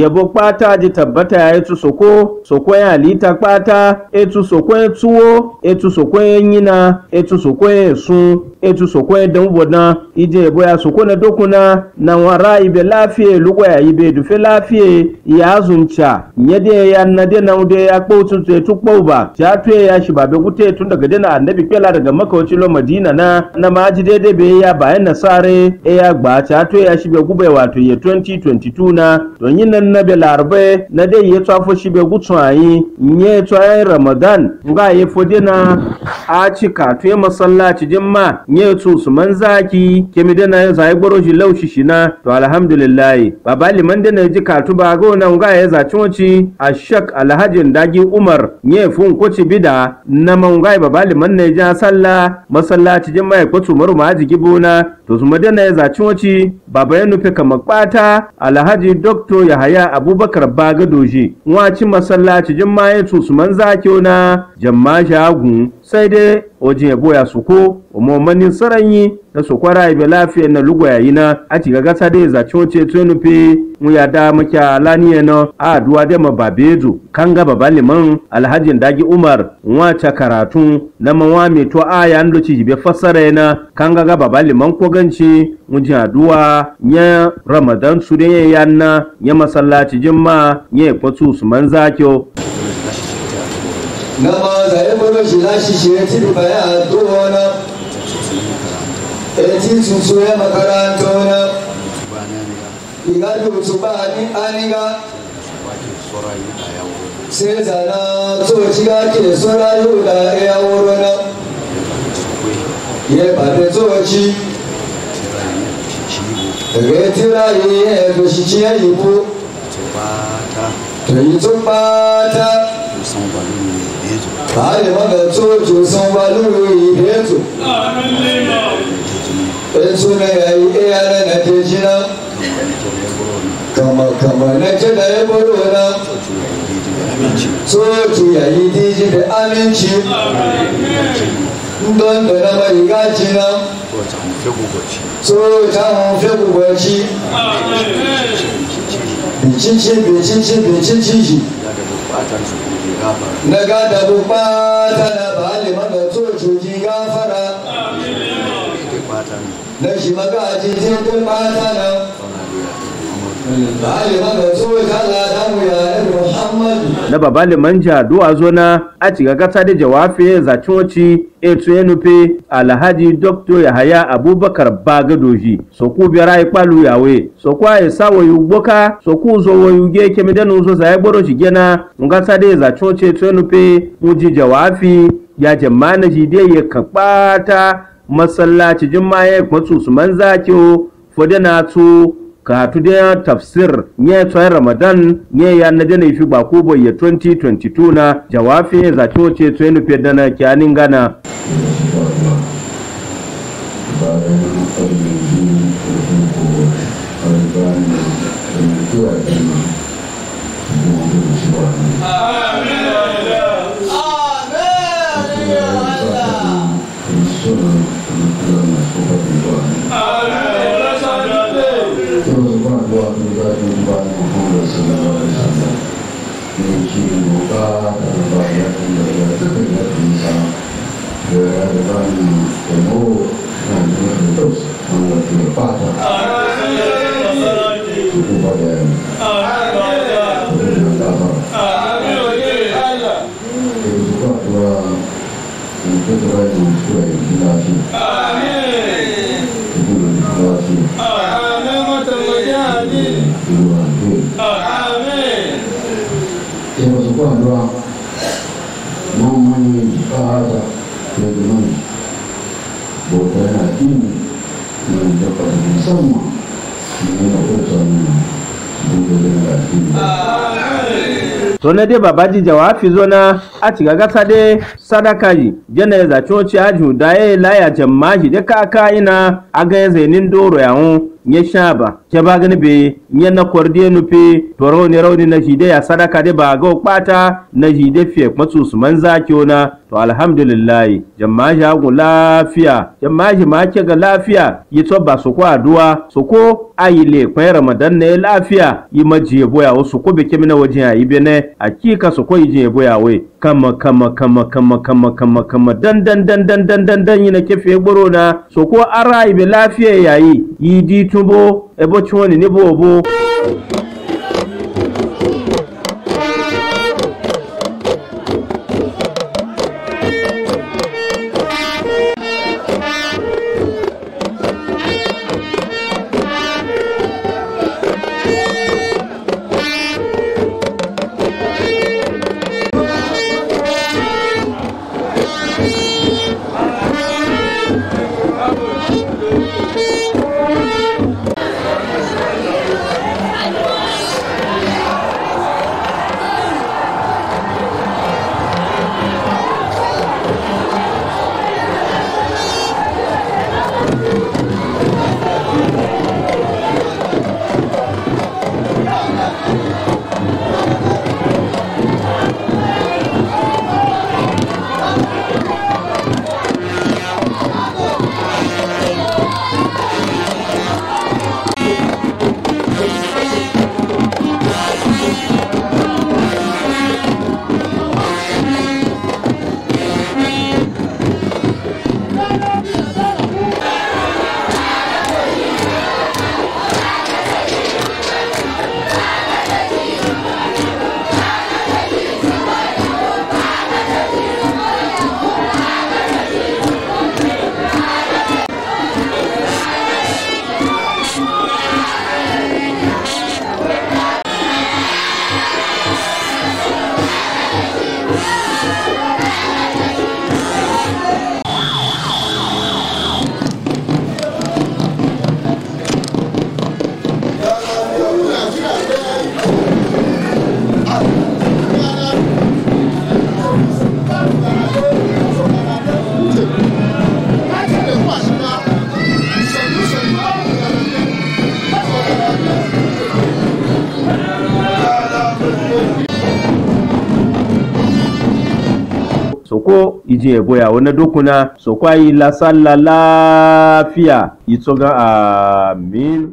yabo kpata ji tabbata ya etu soko soko ya alita kpata etu soko ya tuwo etu soko ya nyina etu soko ya sun etu soko ya danbodan ije yabo ya soko na dokuna na wara ibe lafiye lugo ya ibe dufe lafiye ya azunca nyede ya nade na ude ya kpo tutu etu kpo ba ja tuye ya shi babe gute tun daga dena annabi kela daga makauci lo madina na na maji daidai be ya bayan nasare. E ya gba tuye ya shi be gube wato ya 2022 na. Don yin nan na be larbe na dai ya tsafo shi be gutsu ayi nye tsayin ramadan nga ya fode na a cika tuye masallaci jimma nye tu su man zaki kemi da na zai gboro shi laushi shi na to alhamdulillah baba liman da na ji katu ba go na nga ya zaci wace a shak alhajin dagi umar nye fun koci bida na mangai baba liman na ja sallah masallaci jimma ya kwatu maru ma jigi bona to su madana ya zaci wace baba ya nufi kamar kpata alhaji doktor yahaya abubakar baga doji waci masallaci jimma ya tu su man zaki na jamma shagun sai dai wajen yabo ya suko umarmanin saranyi na sokwara ibe lafiya na lugo yayi na a ci ga gasa dai zaci wace to nufi. Mu ya da maki alaniya na a duwa da ma babejo kan ga baba liman alhajin dagi umar wace karatu na mawa mai to a ya ndo ci jibe fassara na. Kan ga baba liman ko ganci mu ji aduwa ya ramadan su da ya yanna ya masallaci jimma ya kwatu su man na ma zaye bolo shi la shi shi ti du baya dona e ti tutu ya makaranto na. Iga du tu ba ni aniga sai zana to ci ga ke sura yu da ya wuro na. Ye ba de to ci re ti ra yi e do shi ci ya bu to yi to ba ta Hali maga tsojo sun baluru ibetu. Esu na yayi iya na ce da ya baro na. Tsojo yayi diji da aminci. Don da na mai gaji na. Tsojo hun fi gugwaci. Bicinci bicinci bicinci shi. Na gada buƙata na bali maga tsococi gafara. Na shi magaji jirgin bata na bali maga tsoca ladan wuya na muhammadu na baba liman duwa zona a ciga gasa da jawafe zacin wace etu ya nufe alhaji dr yahaya abubakar bagadoji soku biyara ya kpalu yawe soku a isa wayu gboka soku zo wayu ge kemi denu zo za ya gboro shi gena ngasa da zacin wace etu ya nufe muji jawafi ya jamana ya kakpata masallaci jimma ya kwatsu su man zakiyo fodena tu katu da tafsir nye tsohon ramadan nye ya na jana ifi ba kubo ya 2022 na jawafi za ci wace tsohon nufi da na kyanin gana. الأسرة وإياكم وإياكم النساء وأيضا الأمور عندنا في الدرس وفي القاعدة آمين. To na dai babaji jawafi zo na a ciga gasa dai sadaka ji jana ya zaci wace aju da ya laya ji da kaka ina aga ya zainin doro yawon nye shaba gani be nye na kwardiye nufe toro ne rauni na jide ya sadaka de ba ga kpata na jide fiye matsu su man zaki na to alhamdulillah jamma ja lafiya jamma ji ma ke ga lafiya yi to ba su ko aduwa su ko ayi le kwen ramadan ne lafiya yi ma je boya wasu ko be kemina wajen ayi be ne akika su ko yi je boya we. Kama kama kama kama kama kama kama dan dan dan dan dan dan yi na kefe gboro na so ko ara ibe lafiya yayi yi tún ẹbọ tí wọ́n ní níbò bó. Soko ije ya boya wani dokuna soko ayi la salla lafiya. Itoga amin.